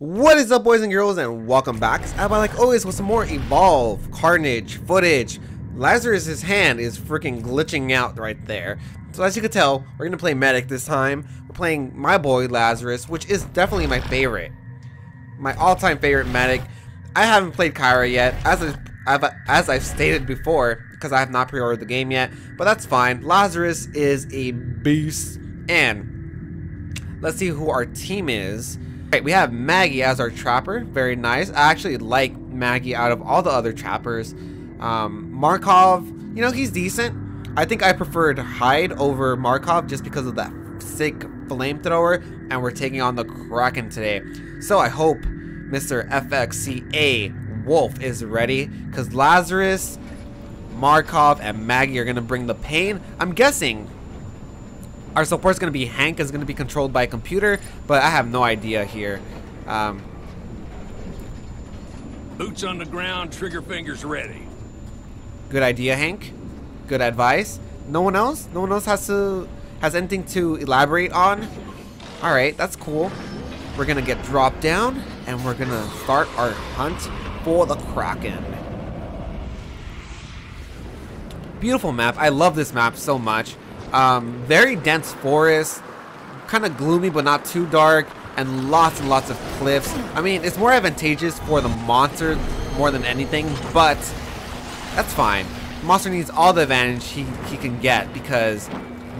What is up boys and girls and welcome back. How about like always with some more Evolve, Carnage, footage. Lazarus's hand is freaking glitching out right there. So as you can tell, we're gonna play Medic this time. We're playing my boy Lazarus, which is definitely my favorite. My all-time favorite Medic. I haven't played Caira yet, as I've, as I've stated before, because I have not pre-ordered the game yet, but that's fine. Lazarus is a beast, and let's see who our team is. We have Maggie as our trapper. Very nice. I actually like Maggie out of all the other trappers. Um, Markov, you know, he's decent. I think I preferred Hyde over Markov just because of that sick flamethrower. And we're taking on the Kraken today. So I hope Mr. FXCA Wolf is ready. Because Lazarus, Markov, and Maggie are going to bring the pain. I'm guessing our support is going to be Hank is going to be controlled by a computer, but I have no idea here. Um, Boots on the ground, trigger fingers ready. Good idea, Hank. Good advice. No one else? No one else has to has anything to elaborate on? All right, that's cool. We're gonna get dropped down, and we're gonna start our hunt for the Kraken. Beautiful map. I love this map so much. Um, very dense forest, kind of gloomy but not too dark, and lots and lots of cliffs. I mean, it's more advantageous for the monster more than anything, but that's fine. Monster needs all the advantage he, he can get because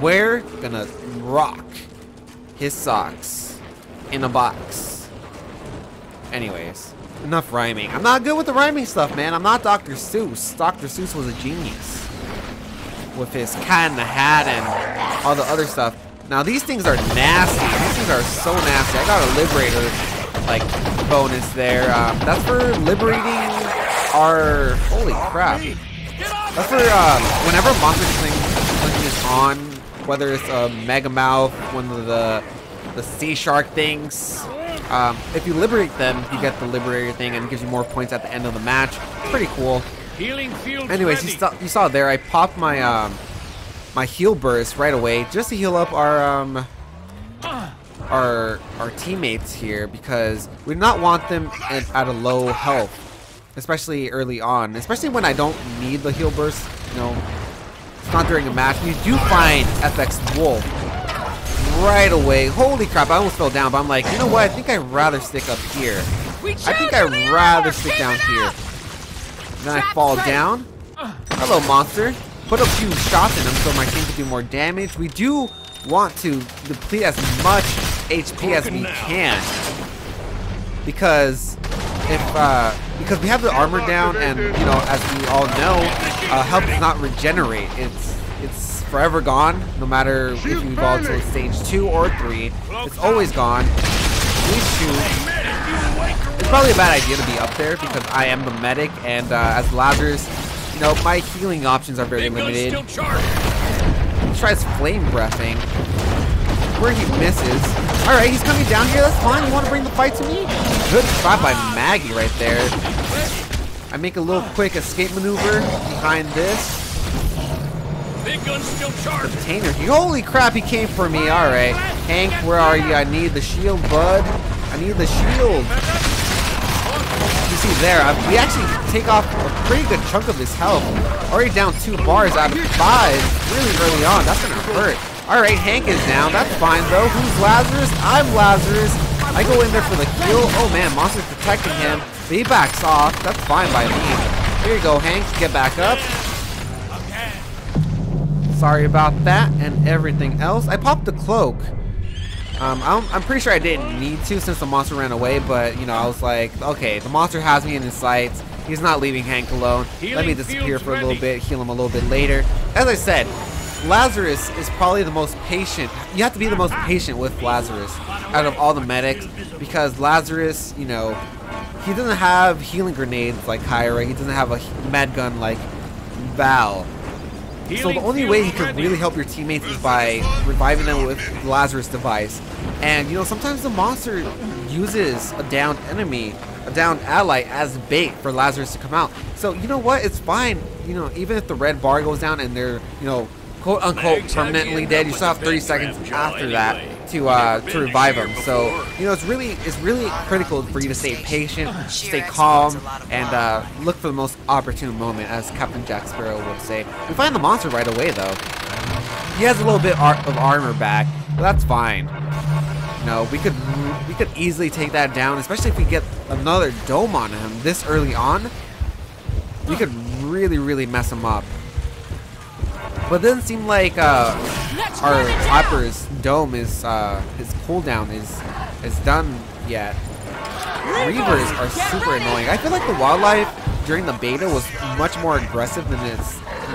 we're gonna rock his socks in a box. Anyways, enough rhyming. I'm not good with the rhyming stuff, man. I'm not Dr. Seuss. Dr. Seuss was a genius with his cat in the hat and all the other stuff. Now these things are nasty. These things are so nasty. I got a liberator like bonus there. Um, that's for liberating our holy crap. That's for uh, whenever monster thing is on, whether it's a mega mouth, one of the the sea shark things. Um, if you liberate them, you get the liberator thing and it gives you more points at the end of the match. pretty cool. Healing field Anyways, you saw, you saw there, I popped my um, my heal burst right away just to heal up our um, our our teammates here because we do not want them at, at a low health, especially early on. Especially when I don't need the heal burst. You know, it's not during a match. You do find FX Wolf right away. Holy crap! I almost fell down, but I'm like, you know what? I think I'd rather stick up here. I think I'd rather stick down here. Then I fall down. Hello, monster. Put a few shots in him so my team can do more damage. We do want to deplete as much HP as we can. Because if uh, because we have the armor down and you know as we all know, uh, health does not regenerate. It's it's forever gone, no matter if you evolve to stage two or three. It's always gone. Please shoot. It's probably a bad idea to be up there because I am the medic and uh, as Lazarus, you know, my healing options are very limited. He tries flame breathing. Where he misses. Alright, he's coming down here, that's fine. You want to bring the fight to me? Good spot by Maggie right there. I make a little quick escape maneuver behind this. Big gun still charged. Container. Holy crap, he came for me. Alright. Hank, where are you? I need the shield, bud. I need the shield. You see there, I, we actually take off a pretty good chunk of his health. Already down two bars out of five really early on. That's going to hurt. Alright, Hank is down. That's fine, though. Who's Lazarus? I'm Lazarus. I go in there for the kill. Oh, man, Monster's protecting him. But he backs off. That's fine by me. Here you go, Hank. Get back up. Sorry about that and everything else. I popped the cloak. Um, I'm, I'm, pretty sure I didn't need to since the monster ran away, but, you know, I was like, okay, the monster has me in his sights. He's not leaving Hank alone. Let me disappear for a little bit, heal him a little bit later. As I said, Lazarus is probably the most patient. You have to be the most patient with Lazarus out of all the medics because Lazarus, you know, he doesn't have healing grenades like Caira. He doesn't have a med gun like Val. So the only way he can really help your teammates is by reviving them with Lazarus device. And you know, sometimes the monster uses a downed enemy, a downed ally as bait for Lazarus to come out. So you know what? It's fine. You know, even if the red bar goes down and they're, you know, quote unquote permanently dead, you still have 30 seconds after that to uh, to revive him. So you know it's really it's really critical for you to stay patient, stay calm, and uh, look for the most opportune moment, as Captain Jack Sparrow would say. We find the monster right away though. He has a little bit ar of armor back, but that's fine. No, we could we could easily take that down, especially if we get another dome on him this early on. We could really really mess him up. But it doesn't seem like uh, our Trapper's dome is uh, his cooldown is is done yet. Reavers are super annoying. I feel like the wildlife during the beta was much more aggressive than it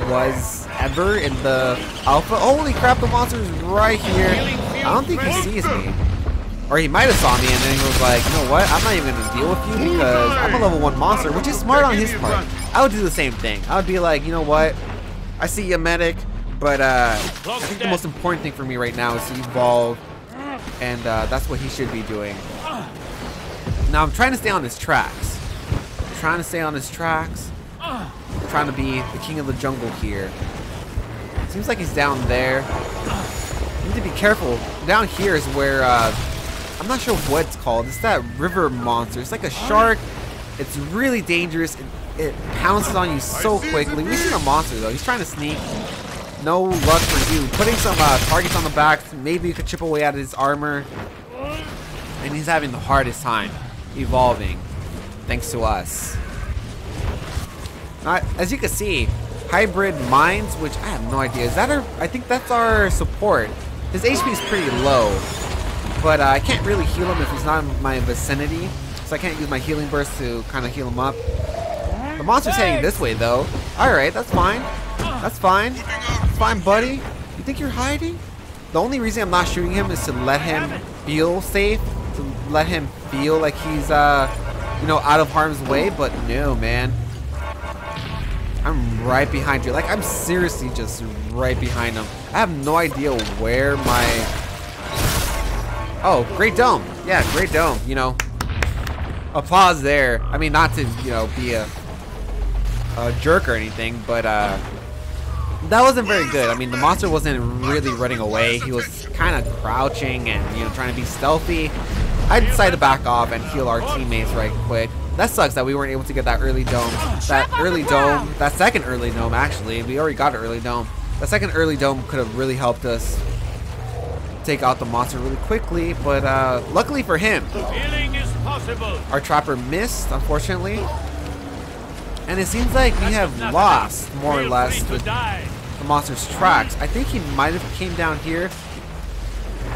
was ever in the alpha. Holy crap, the monster's right here. I don't think he sees me. Or he might have saw me and then he was like, you know what, I'm not even to deal with you because I'm a level 1 monster, which is smart on his part. I would do the same thing. I would be like, you know what, I see you, medic, but uh, I think the most important thing for me right now is to evolve, and uh, that's what he should be doing. Now I'm trying to stay on his tracks. I'm trying to stay on his tracks. I'm trying to be the king of the jungle here. Seems like he's down there. You need to be careful. Down here is where uh, I'm not sure what it's called. It's that river monster. It's like a shark. It's really dangerous. It, it pounces on you so quickly. We see a monster though. He's trying to sneak. No luck for you. Putting some uh, targets on the back. Maybe you could chip away at his armor. And he's having the hardest time evolving. Thanks to us. Now, as you can see, hybrid mines, which I have no idea. Is that our? I think that's our support. His HP is pretty low, but uh, I can't really heal him if he's not in my vicinity. So I can't use my healing burst to kind of heal him up. The monster's heading this way though. Alright, that's fine. That's fine. Fine, buddy. You think you're hiding? The only reason I'm not shooting him is to let him feel safe. To let him feel like he's, uh, you know, out of harm's way. But no, man. I'm right behind you. Like, I'm seriously just right behind him. I have no idea where my... Oh, Great Dome. Yeah, Great Dome. You know, applause there. I mean, not to, you know, be a, a jerk or anything, but uh, that wasn't very good. I mean, the monster wasn't really running away. He was kind of crouching and, you know, trying to be stealthy. I decided to back off and heal our teammates right quick. That sucks that we weren't able to get that early dome. That early dome, that second early dome actually, we already got an early dome. That second early dome could have really helped us take out the monster really quickly, but uh, luckily for him, our trapper missed, unfortunately. And it seems like we have lost, more or less, the, the monster's tracks. I think he might have came down here.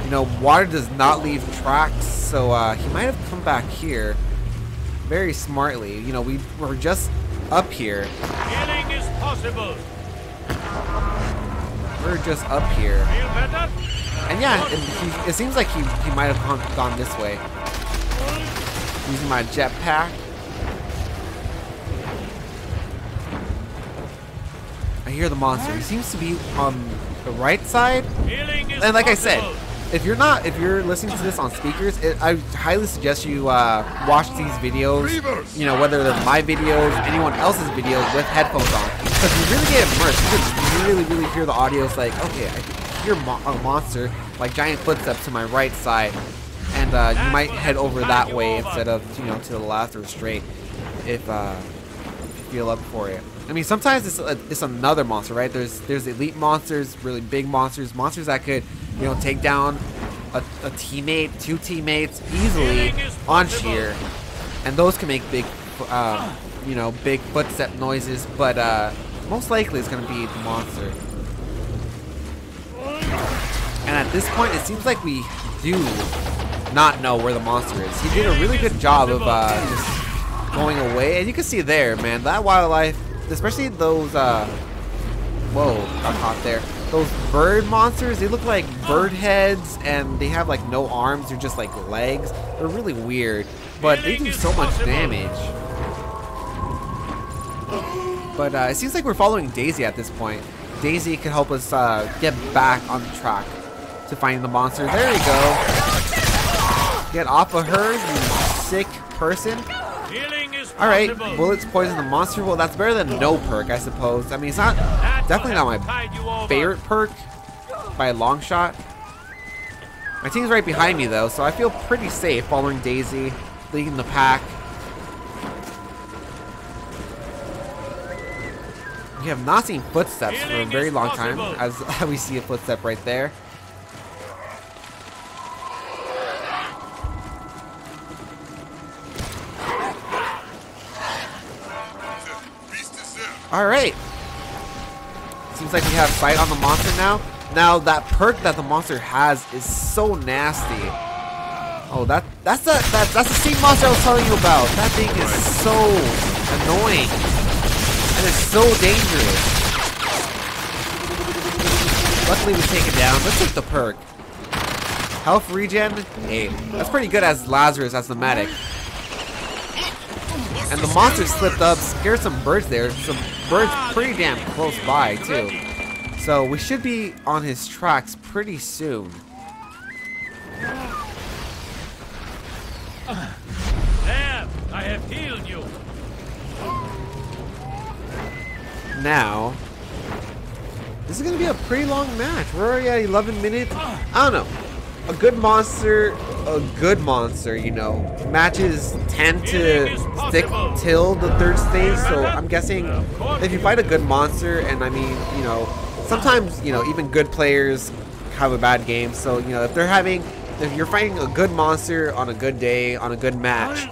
You know, water does not leave tracks, so uh, he might have come back here very smartly. You know, we were just up here. Healing is possible. We're just up here. Feel better? And yeah, it, he, it seems like he, he might have gone, gone this way. Using my jetpack. I hear the monster. He seems to be on the right side. And like I said, if you're not, if you're listening to this on speakers, it, I highly suggest you uh, watch these videos. You know, whether they're my videos, anyone else's videos with headphones on, because you really get immersed. You can really, really hear the audio. It's like, okay, I hear mo a monster, like giant footsteps to my right side, and uh, you might head over that way instead of you know to the left or straight, if uh, feel up for it. I mean, sometimes it's a, it's another monster, right? There's there's elite monsters, really big monsters, monsters that could, you know, take down a, a teammate, two teammates easily on Shear, and those can make big, uh, you know, big footstep noises. But uh, most likely it's gonna be the monster. And at this point, it seems like we do not know where the monster is. He did a really good job of uh, just going away, and you can see there, man, that wildlife especially those uh whoa got caught there. Those bird monsters they look like bird heads and they have like no arms they're just like legs. They're really weird but they do so much damage. But uh, it seems like we're following Daisy at this point. Daisy can help us uh, get back on the track to find the monster. There we go. Get off of her you sick person Healing is Alright, bullets poison the monster. Well, that's better than no perk, I suppose. I mean, it's not definitely not my tied you over. favorite perk by a long shot. My team's right behind me though, so I feel pretty safe following Daisy, leading the pack. We have not seen footsteps for a very long time, as we see a footstep right there. Alright. Seems like we have sight on the monster now. Now, that perk that the monster has is so nasty. Oh, that that's the that, that's the same monster I was telling you about. That thing is so annoying. And it's so dangerous. Luckily we take it down. Let's take the perk. Health regen? Hey, that's pretty good as Lazarus as the medic. And the monster slipped up, scared some birds there. Some birds pretty damn close by too. So we should be on his tracks pretty soon. There, I have healed you. Now, this is gonna be a pretty long match. We're already at 11 minutes. I don't know. A good monster, a good monster, you know, matches tend to stick till the third stage. So I'm guessing if you fight a good monster, and I mean, you know, sometimes you know even good players have a bad game. So you know if they're having, if you're fighting a good monster on a good day on a good match,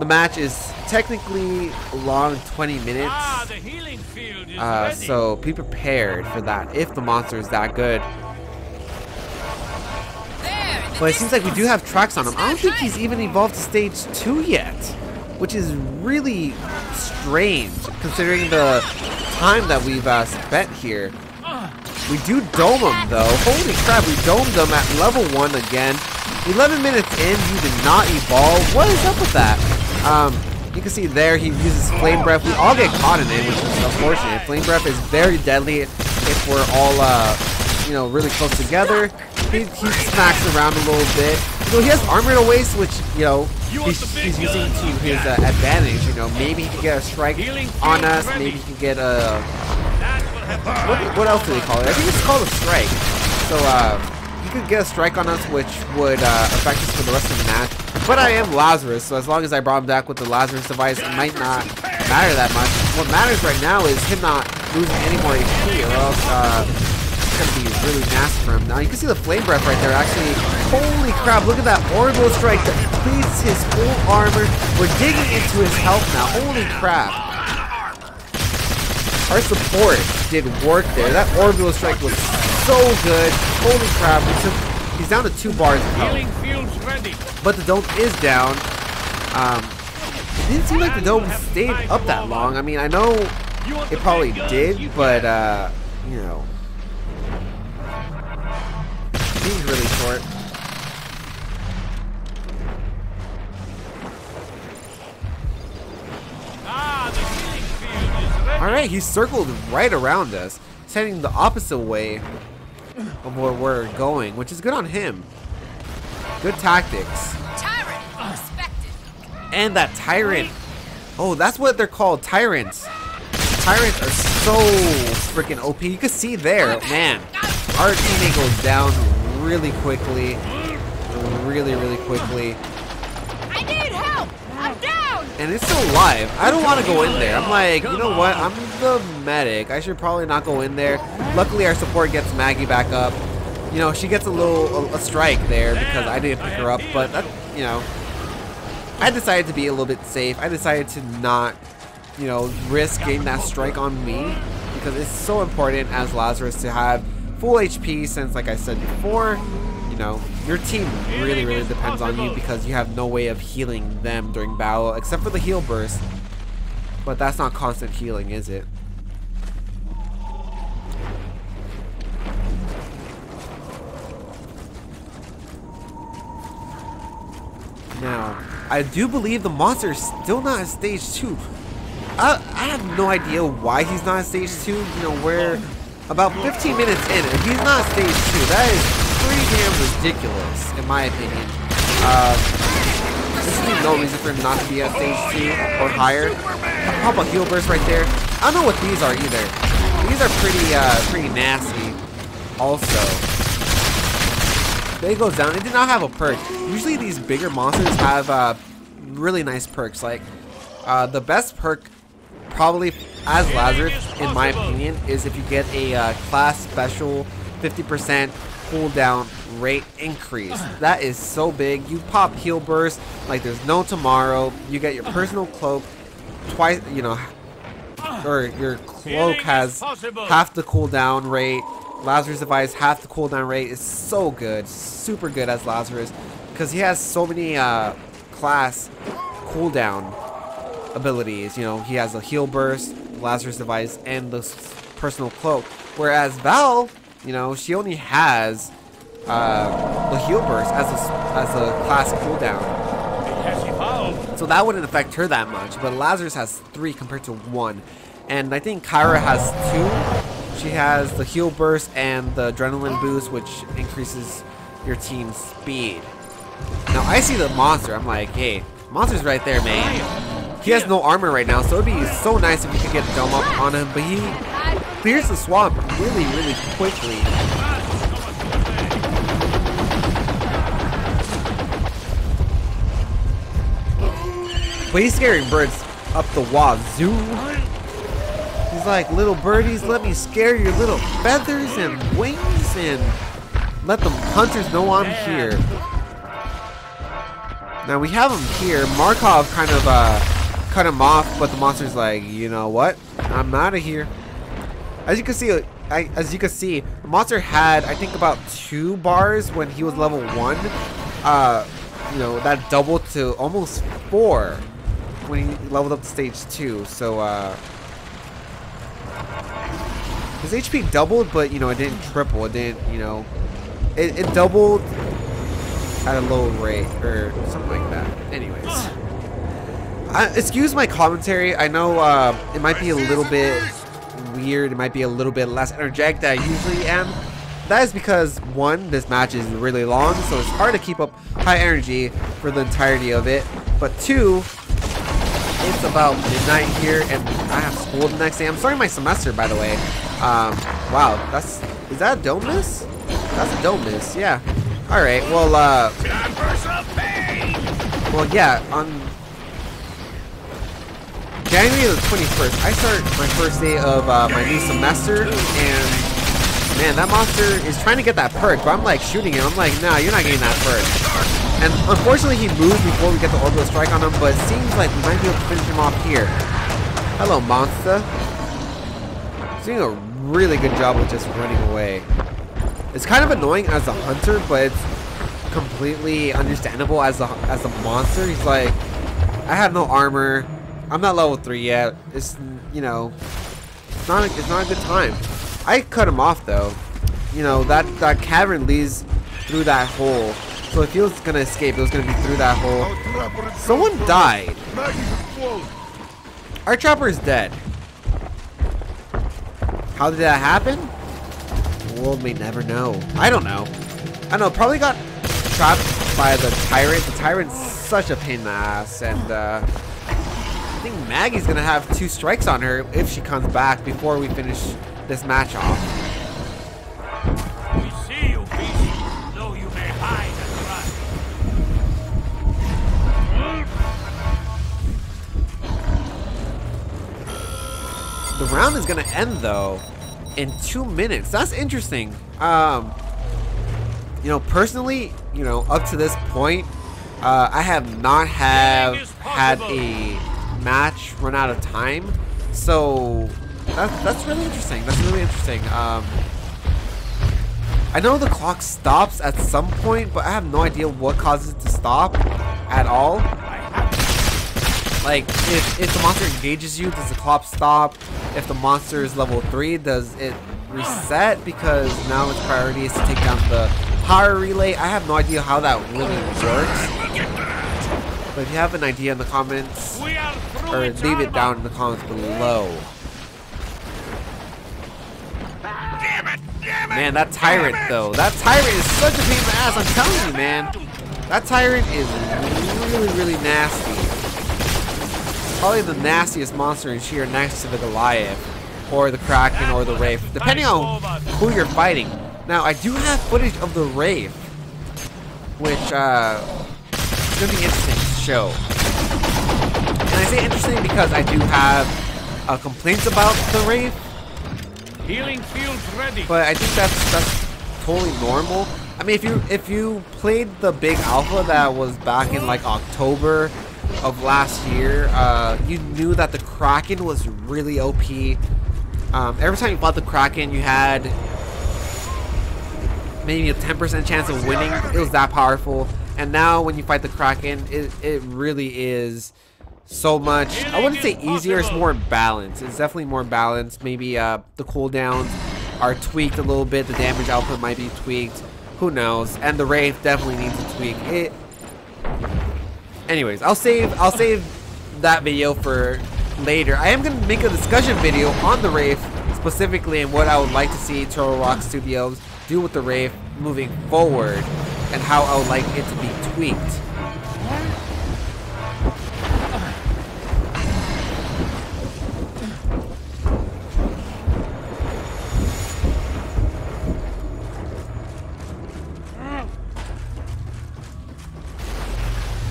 the match is technically a long 20 minutes. Ah, the healing field is Uh, so be prepared for that if the monster is that good. But it seems like we do have tracks on him. I don't think he's even evolved to stage 2 yet. Which is really strange considering the time that we've uh, spent here. We do dome him though. Holy crap, we domed him at level 1 again. 11 minutes in, he did not evolve. What is up with that? Um, you can see there he uses Flame Breath. We all get caught in it, which is unfortunate. Flame Breath is very deadly if we're all, uh, you know, really close together. He, he smacks around a little bit. So he has Armor in to Waste, which, you know, he's, he's using to his uh, advantage. You know, maybe he can get a strike on us. Maybe he can get a that will have to what, what else do they call it? I think it's called a strike. So, uh, you could get a strike on us, which would uh, affect us for the rest of the match. But I am Lazarus, so as long as I brought him back with the Lazarus device, it might not matter that much. What matters right now is him not losing any more HP, or else uh, it's gonna be really nasty for him. Now you can see the flame breath right there. Actually, holy crap! Look at that orbital strike that depletes his full armor. We're digging into his health now. Holy crap! Our support did work there. That orbital strike was so good. Holy crap. Took, he's down to two bars of health. healing fields ready. But the dome is down. Um, it didn't seem like the dome stayed up that long. I mean, I know it probably did, but, uh, you know. Seems really short. Ah, the healing field is ready. Alright, he circled right around us. He's heading the opposite way of where we're going, which is good on him. Good tactics. Tyrant. And that tyrant. Oh, that's what they're called, tyrants. Tyrants are so freaking OP. You can see there, man. Our teammate goes down really quickly. Really, really quickly. I need help. I'm down. And it's still alive. I don't want to go in there. I'm like, you know what? I'm the medic. I should probably not go in there. Luckily, our support gets Maggie back up. You know, she gets a little a, a strike there because I didn't pick her up. But that, you know, I decided to be a little bit safe. I decided to not, you know, risk getting that strike on me because it's so important as Lazarus to have full HP. Since, like I said before, you know, your team really, really depends on you because you have no way of healing them during battle except for the heal burst. But that's not constant healing, is it? Now, I do believe the monster is still not at stage 2. I, I have no idea why he's not at stage 2. You know, we're about 15 minutes in. If he's not stage 2, that is pretty damn ridiculous, in my opinion. Uh, there's no reason for him not to be at stage 2 or higher. How about heal burst right there? I don't know what these are either. These are pretty, uh, pretty nasty also. They goes down. It did not have a perk. Usually these bigger monsters have uh, really nice perks. Like uh, the best perk, probably as Lazarus, in my opinion, is if you get a uh, class special 50% cooldown rate increase. That is so big. You pop heal burst like there's no tomorrow. You get your personal cloak twice. You know, or your cloak has half the cooldown rate. Lazarus device half the cooldown rate is so good, super good as Lazarus, because he has so many uh, class cooldown abilities. You know, he has a heal burst, Lazarus device, and the personal cloak. Whereas Val, you know, she only has uh, the heal burst as a as a class cooldown. So that wouldn't affect her that much, but Lazarus has three compared to one. And I think Caira has two. She has the heal burst and the adrenaline boost, which increases your team's speed. Now I see the monster. I'm like, hey, monster's right there, man. He has no armor right now, so it'd be so nice if we could get dome up on him. But he clears the swamp really, really quickly. But he's scaring birds up the wazoo. He's like, little birdies, let me scare your little feathers and wings and let the hunters know I'm here. Now we have him here. Markov kind of uh, cut him off, but the monster's like, you know what? I'm out of here. As you can see, I, as you can see, the monster had I think about two bars when he was level one. Uh, you know that doubled to almost four when he leveled up to stage two. So uh, his HP doubled, but you know it didn't triple. It didn't, you know, it, it doubled at a low rate or something like that. Anyways. Uh, excuse my commentary. I know uh, it might be a little bit weird. It might be a little bit less energetic than I usually am. That is because one, this match is really long, so it's hard to keep up high energy for the entirety of it. But two, it's about midnight here, and I have school the next day. I'm starting my semester, by the way. Um, wow, that's is that a dome miss? That's a dome miss. Yeah. All right. Well, uh, well, yeah. On January the 21st, I start my first day of uh, my new semester, and man, that monster is trying to get that perk, but I'm like shooting him. I'm like, nah, you're not getting that perk. And unfortunately, he moved before we get the orbital strike on him, but it seems like we might be able to finish him off here. Hello, monster. He's doing a really good job of just running away. It's kind of annoying as a hunter, but it's completely understandable as a as a monster. He's like, I have no armor. I'm not level three yet. It's you know, it's not a, it's not a good time. I cut him off though. You know that that cavern leads through that hole. So if he was gonna escape, it was gonna be through that hole. Someone died. Our chopper is dead. How did that happen? The world may never know. I don't know. I know. Probably got trapped by the tyrant. The tyrant's such a pain in the ass, and uh, think Maggie's gonna have two strikes on her if she comes back before we finish this match off. We see you, beast, though you may hide and run. The round is gonna end though in two minutes. That's interesting. Um, you know, personally, you know, up to this point, uh, I have not have had a match run out of time. So that's that's really interesting. That's really interesting. Um, I know the clock stops at some point, but I have no idea what causes it to stop at all. Like, if, if the monster engages you, does the clock stop? If the monster is level 3, does it reset? Because now its priority is to take down the power relay. I have no idea how that really works. But if you have an idea in the comments, or leave it down in the comments below. Man, that tyrant though. That tyrant is such a pain in the ass. I'm telling you, man. That tyrant is really, really nasty. Probably the nastiest monster in Shear next to the Goliath, or the Kraken, or the Wraith, depending on who you're fighting. Now, I do have footage of the Wraith. which uh, is going to be interesting to show. Say interesting because I do have uh, complaints about the Wraith, Healing fields ready. but I think that's that's totally normal. I mean, if you if you played the big alpha that was back in like October of last year, uh, you knew that the Kraken was really OP. Um, every time you fought the Kraken, you had maybe a 10% chance of winning. It was that powerful. And now when you fight the Kraken, it, it really is so much. I wouldn't say easier, it's more balanced. It's definitely more balanced. Maybe uh, the cooldowns are tweaked a little bit. The damage output might be tweaked. Who knows? And the Wraith definitely needs to tweak. It. Anyways, I'll save I'll save that video for later. I am gonna make a discussion video on the Wraith specifically and what I would like to see Turtle Rock Studios do with the Wraith moving forward and how I would like it to be tweaked.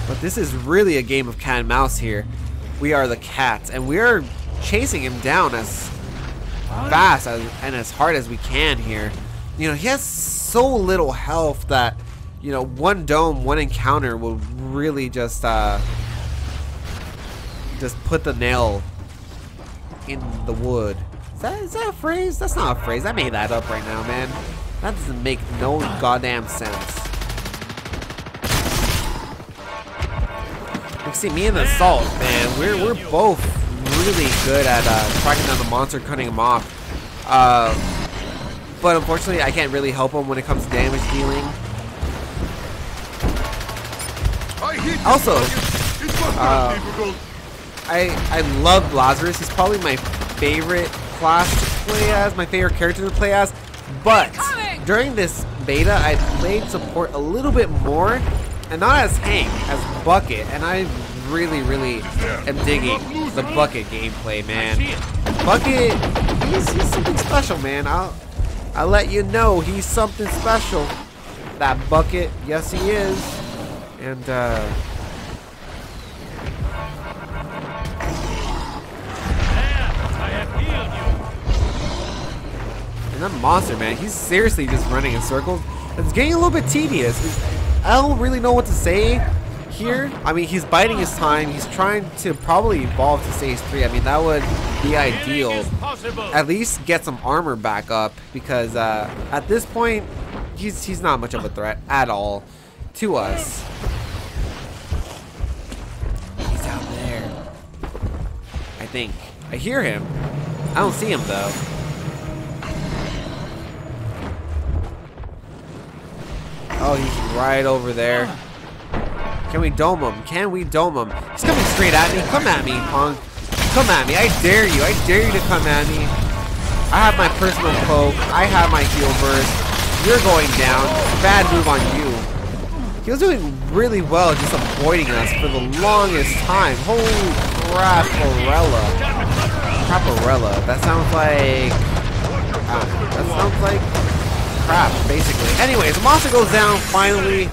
But this is really a game of cat and mouse here. We are the cats, and we are chasing him down as fast as, and as hard as we can here. You know, he has so little health that, you know, one dome, one encounter will really just, uh, just put the nail in the wood. Is that, is that a phrase? That's not a phrase. I made that up right now, man. That doesn't make no goddamn sense. You see, me and the Salt, man, we're, we're both really good at uh, tracking down the monster, cutting him off. Uh, but unfortunately, I can't really help him when it comes to damage dealing. Also, uh, I I love Lazarus. He's probably my favorite class to play as, my favorite character to play as. But during this beta, I played support a little bit more, and not as Hank, as Bucket, and I really, really am digging the Bucket gameplay, man. Bucket, he's, he's something special, man. I'll I'll let you know he's something special. That Bucket, yes he is, and uh. I have healed you. And that monster, man, he's seriously just running in circles. It's getting a little bit tedious. I don't really know what to say here. I mean, he's biding his time. He's trying to probably evolve to stage 3. I mean, that would be ideal. Healing is possible. At least get some armor back up because uh, at this point, he's, he's not much of a threat at all to us. He's out there. I think. I hear him. I don't see him though. Oh, he's right over there. Can we dome him? Can we dome him? He's coming straight at me. Come at me, punk. Come at me. I dare you. I dare you to come at me. I have my personal poke. I have my heal burst. You're going down. Bad move on you. He was doing really well just avoiding us for the longest time. Holy craparella. Craparella. That sounds like... I. That sounds like crap, basically. Anyways, the monster goes down finally.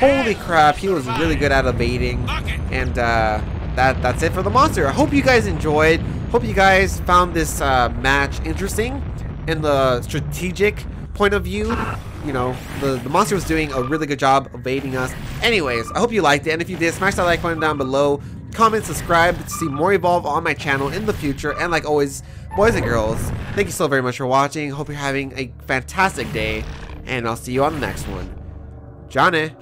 Holy crap, he was really good at evading. And uh, that that's it for the monster. I hope you guys enjoyed. Hope you guys found this uh, match interesting in the strategic point of view. You know, the, the monster was doing a really good job evading us. Anyways, I hope you liked it. And if you did, smash that like button down below. Comment, subscribe to see more Evolve on my channel in the future. And like always, boys and girls, thank you so very much for watching. Hope you're having a fantastic day. And I'll see you on the next one. Johnny.